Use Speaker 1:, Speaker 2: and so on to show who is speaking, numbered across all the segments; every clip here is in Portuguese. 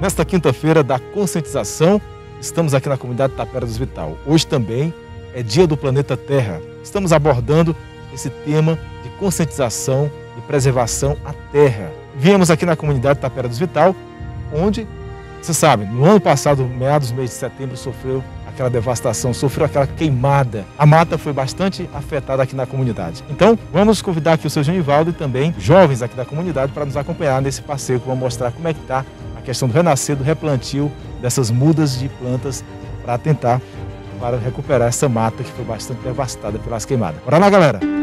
Speaker 1: Nesta quinta-feira da conscientização, estamos aqui na comunidade Tapera dos Vital. Hoje também é dia do planeta Terra. Estamos abordando esse tema de conscientização e preservação à Terra. Viemos aqui na comunidade Tapera dos Vital, onde, você sabe, no ano passado, meados do mês de setembro, sofreu aquela devastação, sofreu aquela queimada. A mata foi bastante afetada aqui na comunidade. Então, vamos convidar aqui o seu Genivaldo e também jovens aqui da comunidade para nos acompanhar nesse passeio que vamos mostrar como é que está a questão do renascer, do replantio dessas mudas de plantas para tentar para recuperar essa mata que foi bastante devastada pelas queimadas. Bora lá, galera!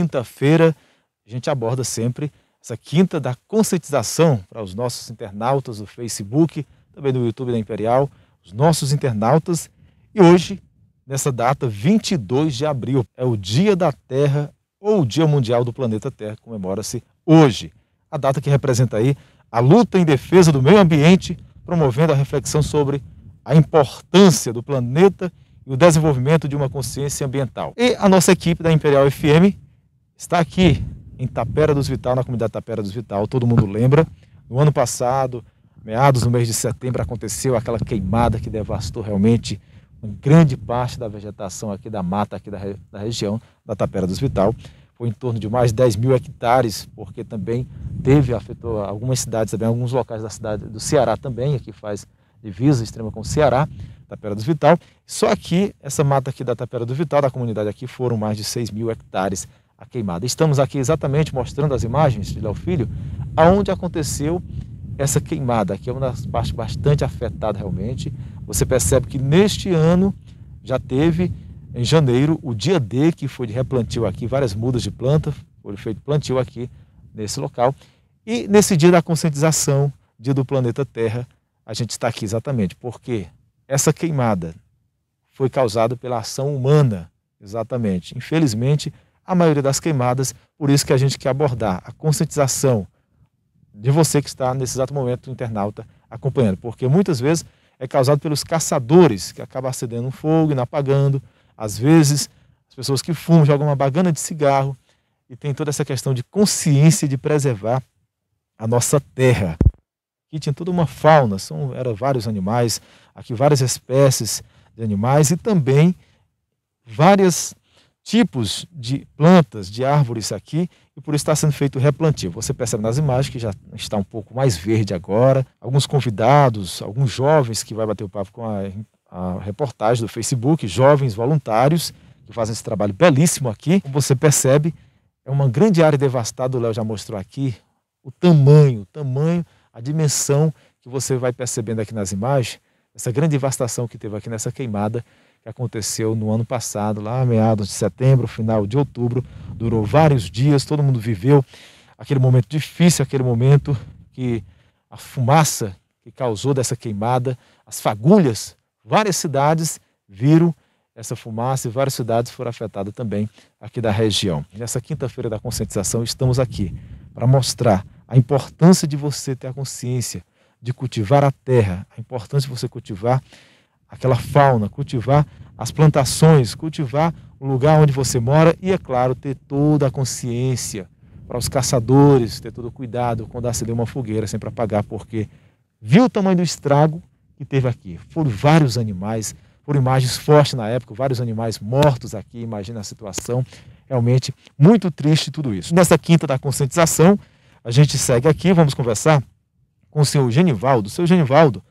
Speaker 1: Quinta-feira, a gente aborda sempre essa quinta da conscientização para os nossos internautas do Facebook, também do YouTube da Imperial, os nossos internautas. E hoje, nessa data, 22 de abril, é o Dia da Terra ou o Dia Mundial do Planeta Terra, comemora-se hoje. A data que representa aí a luta em defesa do meio ambiente, promovendo a reflexão sobre a importância do planeta e o desenvolvimento de uma consciência ambiental. E a nossa equipe da Imperial FM está aqui em Tapera dos Vital, na comunidade Tapera dos Vital. Todo mundo lembra, no ano passado, meados do mês de setembro, aconteceu aquela queimada que devastou realmente uma grande parte da vegetação aqui da mata, aqui da, da região da Tapera dos Vital. Foi em torno de mais de 10 mil hectares, porque também teve, afetou algumas cidades, também alguns locais da cidade do Ceará também, aqui faz divisa extrema com o Ceará. Tapera do Vital. Só aqui, essa mata aqui da Tapera do Vital, da comunidade aqui, foram mais de 6 mil hectares a queimada. Estamos aqui exatamente mostrando as imagens de Léo Filho, aonde aconteceu essa queimada. Aqui é uma das partes bastante afetada realmente. Você percebe que neste ano já teve, em janeiro, o dia D, que foi de replantio aqui, várias mudas de planta, foi feito plantio aqui nesse local. E nesse dia da conscientização, dia do planeta Terra, a gente está aqui exatamente porque essa queimada foi causada pela ação humana, exatamente. Infelizmente, a maioria das queimadas, por isso que a gente quer abordar a conscientização de você que está nesse exato momento internauta acompanhando, porque muitas vezes é causado pelos caçadores que acabam acendendo um fogo e não apagando. Às vezes, as pessoas que fumam jogam uma bagana de cigarro e tem toda essa questão de consciência de preservar a nossa terra. Que tinha toda uma fauna, são eram vários animais, aqui várias espécies de animais e também vários tipos de plantas, de árvores aqui, e por isso está sendo feito o replantio. Você percebe nas imagens que já está um pouco mais verde agora. Alguns convidados, alguns jovens que vai bater o papo com a, a reportagem do Facebook, jovens voluntários que fazem esse trabalho belíssimo aqui. Como você percebe, é uma grande área devastada, o Léo já mostrou aqui, o tamanho, o tamanho a dimensão que você vai percebendo aqui nas imagens, essa grande devastação que teve aqui nessa queimada que aconteceu no ano passado, lá meados de setembro, final de outubro, durou vários dias, todo mundo viveu aquele momento difícil, aquele momento que a fumaça que causou dessa queimada, as fagulhas, várias cidades viram essa fumaça e várias cidades foram afetadas também aqui da região. Nessa quinta-feira da conscientização estamos aqui para mostrar a importância de você ter a consciência de cultivar a terra, a importância de você cultivar aquela fauna, cultivar as plantações, cultivar o lugar onde você mora e, é claro, ter toda a consciência para os caçadores ter todo cuidado quando acender uma fogueira, sempre apagar, porque viu o tamanho do estrago que teve aqui. Foram vários animais, foram imagens fortes na época, vários animais mortos aqui, imagina a situação. Realmente muito triste tudo isso. Nessa quinta da conscientização, a gente segue aqui, vamos conversar com o senhor Genivaldo. O senhor Genivaldo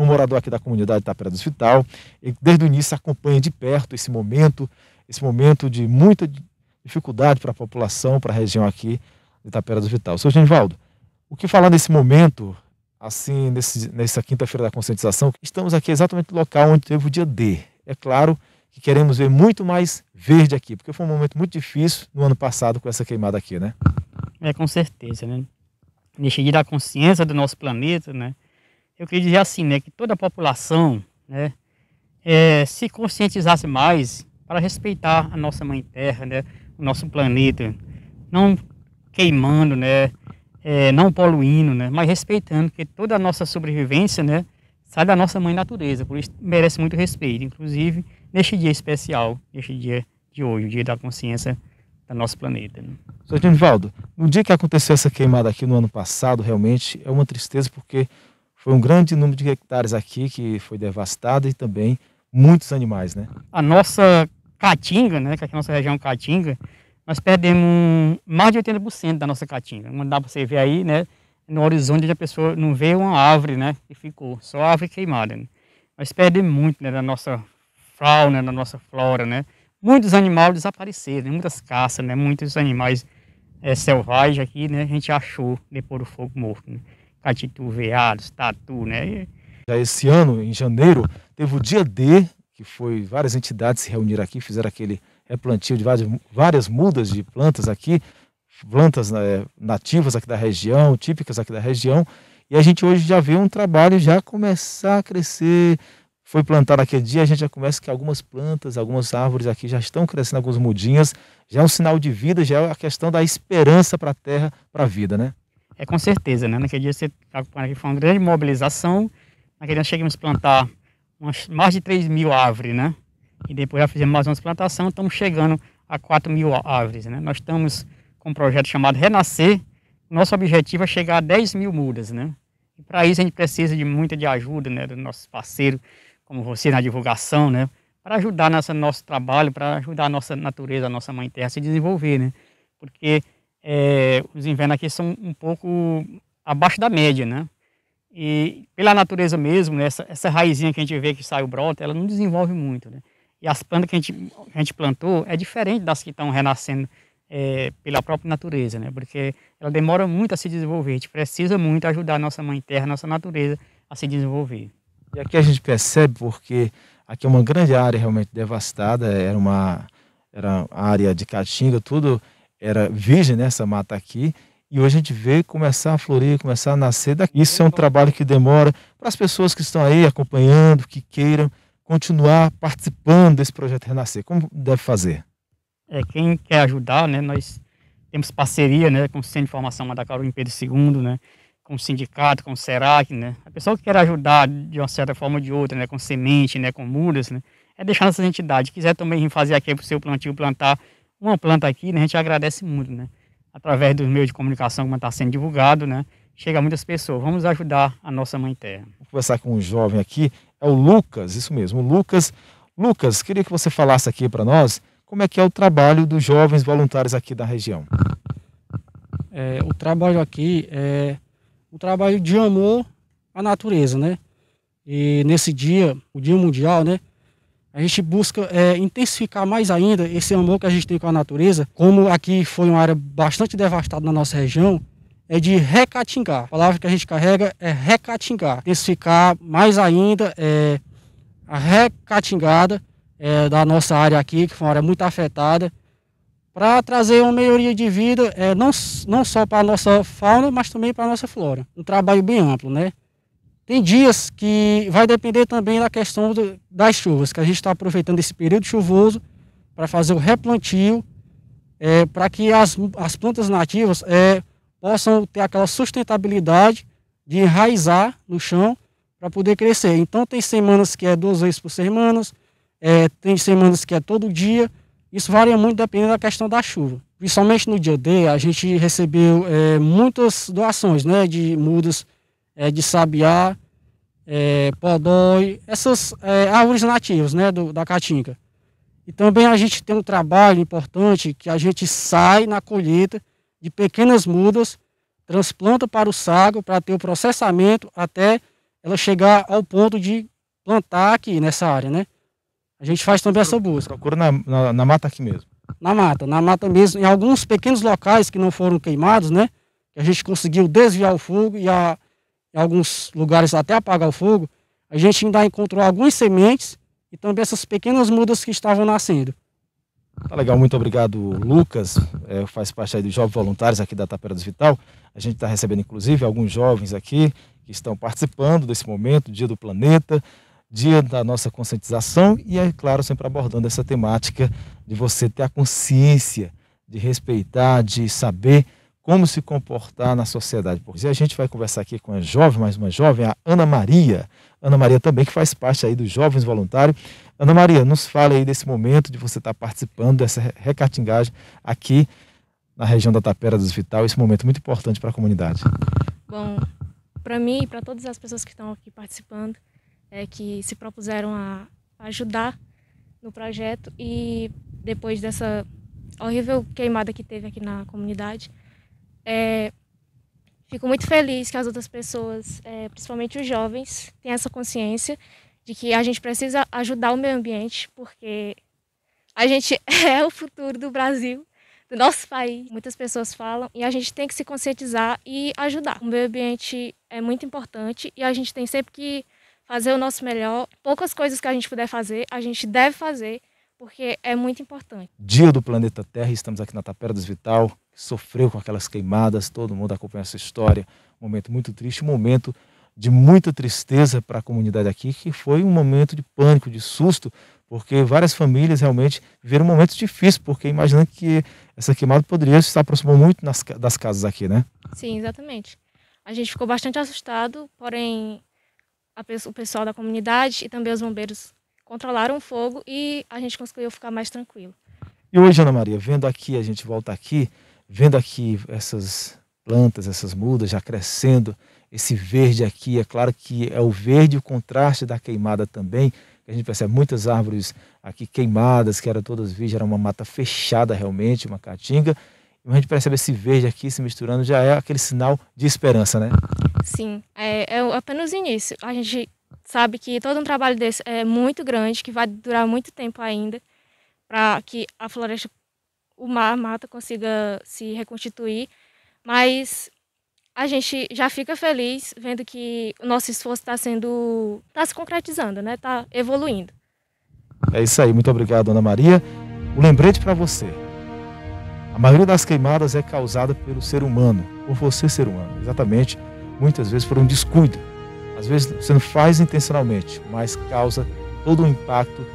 Speaker 1: um morador aqui da comunidade Tapera do Hospital e desde o início acompanha de perto esse momento, esse momento de muita dificuldade para a população, para a região aqui de Tapera do Hospital. Senhor Genivaldo, o que falar nesse momento, assim, nesse, nessa quinta-feira da conscientização? Estamos aqui exatamente no local onde teve o dia D. É claro que queremos ver muito mais verde aqui, porque foi um momento muito difícil no ano passado com essa queimada aqui, né?
Speaker 2: É, com certeza, né? Dia da consciência do nosso planeta, né? Eu queria dizer assim, né? Que toda a população, né? É, se conscientizasse mais para respeitar a nossa mãe terra, né? O nosso planeta. Não queimando, né? É, não poluindo, né? Mas respeitando, que toda a nossa sobrevivência, né? Sai da nossa mãe natureza, por isso merece muito respeito. Inclusive, neste dia especial, neste dia de hoje, o dia da consciência do nosso planeta. Né?
Speaker 1: Sr. Genivaldo, no dia que aconteceu essa queimada aqui no ano passado, realmente é uma tristeza porque foi um grande número de hectares aqui que foi devastado e também muitos animais, né?
Speaker 2: A nossa caatinga, né, que aqui é a nossa região caatinga, nós perdemos mais de 80% da nossa caatinga. Não dá para você ver aí, né, no horizonte a pessoa não vê uma árvore, né, que ficou, só árvore queimada. Né? Nós perdemos muito, né, da nossa fauna, da nossa flora, né? Muitos animais desapareceram, né? muitas caças, né? Muitos animais é, selvagens aqui, né? A gente achou depois do fogo morto, né? Catitu, veados, tatu, né?
Speaker 1: Já esse ano, em janeiro, teve o dia D, que foi várias entidades se reuniram aqui, fizeram aquele replantio de várias, várias mudas de plantas aqui, plantas né, nativas aqui da região, típicas aqui da região, e a gente hoje já vê um trabalho já começar a crescer, foi plantado aquele dia, a gente já começa que algumas plantas, algumas árvores aqui já estão crescendo, algumas mudinhas, já é um sinal de vida, já é a questão da esperança para a terra, para a vida, né?
Speaker 2: É com certeza, né? Naquele dia você aqui foi uma grande mobilização, naquele dia chegamos a plantar umas, mais de 3 mil árvores, né? E depois já fizemos mais uma plantação, estamos chegando a 4 mil árvores, né? Nós estamos com um projeto chamado Renascer, nosso objetivo é chegar a 10 mil mudas, né? E para isso a gente precisa de muita de ajuda, né? Do nosso parceiro, como você na divulgação, né? Para ajudar nesse nosso trabalho, para ajudar a nossa natureza, a nossa mãe terra a se desenvolver, né? Porque é, os invernos aqui são um pouco abaixo da média, né? E pela natureza mesmo, né, essa, essa raizinha que a gente vê que sai o broto, ela não desenvolve muito, né? E as plantas que a gente, a gente plantou é diferente das que estão renascendo é, pela própria natureza, né? Porque ela demora muito a se desenvolver. A gente precisa muito ajudar a nossa mãe terra, a nossa natureza a se desenvolver.
Speaker 1: E aqui a gente percebe porque aqui é uma grande área realmente devastada, era uma era área de caatinga, tudo era virgem nessa né, mata aqui, e hoje a gente vê começar a florir, começar a nascer daqui. Isso é um trabalho que demora para as pessoas que estão aí acompanhando, que queiram continuar participando desse projeto Renascer. Como deve fazer?
Speaker 2: É, quem quer ajudar, né, nós temos parceria né, com o Centro de Formação Madacaru Pedro II, né, com o sindicato, com o SERAC, né? A pessoa que quer ajudar de uma certa forma ou de outra, né? Com semente, né? Com mudas, né? É deixar essas entidades. Quiser também fazer aqui para o seu plantio, plantar uma planta aqui, né? A gente agradece muito, né? Através dos meios de comunicação como está sendo divulgado, né? Chega a muitas pessoas. Vamos ajudar a nossa mãe terra.
Speaker 1: Vou conversar com um jovem aqui, é o Lucas, isso mesmo, o Lucas. Lucas, queria que você falasse aqui para nós como é que é o trabalho dos jovens voluntários aqui da região.
Speaker 3: É, o trabalho aqui é um trabalho de amor à natureza, né? E nesse dia, o Dia Mundial, né? A gente busca é, intensificar mais ainda esse amor que a gente tem com a natureza. Como aqui foi uma área bastante devastada na nossa região, é de recatingar. A palavra que a gente carrega é recatingar. Intensificar mais ainda é, a recatingada é, da nossa área aqui, que foi uma área muito afetada para trazer uma melhoria de vida, é, não, não só para a nossa fauna, mas também para a nossa flora. Um trabalho bem amplo, né? Tem dias que vai depender também da questão do, das chuvas, que a gente está aproveitando esse período chuvoso para fazer o replantio, é, para que as, as plantas nativas é, possam ter aquela sustentabilidade de enraizar no chão para poder crescer. Então tem semanas que é duas vezes por semana, é, tem semanas que é todo dia, isso varia muito dependendo da questão da chuva. principalmente no dia D, a gente recebeu é, muitas doações, né, de mudas é, de sabiá, é, podói, essas é, árvores nativas, né, do, da caatinga. E também a gente tem um trabalho importante que a gente sai na colheita de pequenas mudas, transplanta para o sago para ter o processamento até ela chegar ao ponto de plantar aqui nessa área, né? A gente faz também essa busca.
Speaker 1: Procura na, na, na mata aqui mesmo
Speaker 3: na mata, na mata mesmo, em alguns pequenos locais que não foram queimados, né? Que a gente conseguiu desviar o fogo e a, em alguns lugares até apagar o fogo, a gente ainda encontrou algumas sementes e também essas pequenas mudas que estavam nascendo.
Speaker 1: Tá legal, muito obrigado, Lucas. É, faz parte aí dos jovens voluntários aqui da Tapera dos Vital. A gente está recebendo, inclusive, alguns jovens aqui que estão participando desse momento, Dia do Planeta dia da nossa conscientização e, é claro, sempre abordando essa temática de você ter a consciência de respeitar, de saber como se comportar na sociedade. Porque a gente vai conversar aqui com a jovem, mais uma jovem, a Ana Maria. Ana Maria também, que faz parte aí dos Jovens Voluntários. Ana Maria, nos fale aí desse momento de você estar participando dessa recatingagem aqui na região da Tapera dos Vital, esse momento muito importante para a comunidade.
Speaker 4: Bom, para mim e para todas as pessoas que estão aqui participando, é, que se propuseram a ajudar no projeto e depois dessa horrível queimada que teve aqui na comunidade, é, fico muito feliz que as outras pessoas, é, principalmente os jovens, tenham essa consciência de que a gente precisa ajudar o meio ambiente, porque a gente é o futuro do Brasil, do nosso país. Muitas pessoas falam e a gente tem que se conscientizar e ajudar. O meio ambiente é muito importante e a gente tem sempre que fazer o nosso melhor. Poucas coisas que a gente puder fazer, a gente deve fazer, porque é muito importante.
Speaker 1: Dia do planeta Terra, estamos aqui na Tapera dos Vital, sofreu com aquelas queimadas, todo mundo acompanha essa história. Um momento muito triste, um momento de muita tristeza para a comunidade aqui, que foi um momento de pânico, de susto, porque várias famílias realmente viveram momentos difíceis, porque imaginando que essa queimada poderia estar aproximando muito nas, das casas aqui, né?
Speaker 4: Sim, exatamente. A gente ficou bastante assustado, porém o pessoal da comunidade e também os bombeiros controlaram o fogo e a gente conseguiu ficar mais tranquilo.
Speaker 1: E hoje, Ana Maria, vendo aqui, a gente volta aqui, vendo aqui essas plantas, essas mudas já crescendo, esse verde aqui, é claro que é o verde o contraste da queimada também, a gente percebe muitas árvores aqui queimadas, que eram todas virgens, era uma mata fechada realmente, uma caatinga, a gente percebe esse verde aqui se misturando, já é aquele sinal de esperança, né?
Speaker 4: Sim, é, é apenas o início. A gente sabe que todo um trabalho desse é muito grande, que vai durar muito tempo ainda, para que a floresta, o mar, a mata consiga se reconstituir, mas a gente já fica feliz vendo que o nosso esforço está sendo, está se concretizando, né? Está evoluindo.
Speaker 1: É isso aí, muito obrigado, Ana Maria. Um lembrete para você. A maioria das queimadas é causada pelo ser humano, por você ser humano, exatamente, muitas vezes por um descuido. Às vezes você não faz intencionalmente, mas causa todo um impacto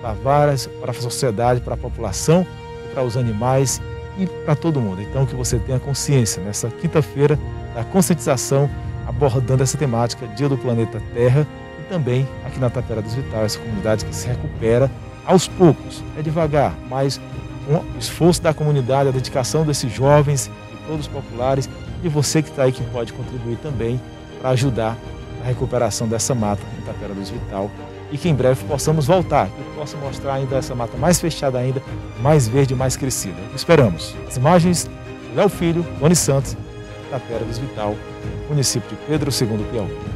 Speaker 1: para várias, para a sociedade, para a população, para os animais e para todo mundo. Então que você tenha consciência nessa quinta-feira da conscientização abordando essa temática, Dia do Planeta Terra, e também aqui na Tapera dos Vitais, essa comunidade que se recupera aos poucos, é devagar, mas com o esforço da comunidade, a dedicação desses jovens e todos os populares e você que está aí que pode contribuir também para ajudar a recuperação dessa mata em Tapera dos Vital e que em breve possamos voltar, que possa mostrar ainda essa mata mais fechada ainda, mais verde, mais crescida. Esperamos. As imagens, Léo Filho, Doni Santos, Tapera dos Vital, município de Pedro II Piauí.